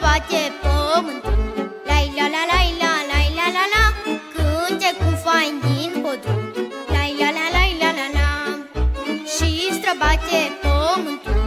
bate pământul Lai la la la la la la la la Cânte cu fain din pădure. Lai la la la la la la Și străbate pământul.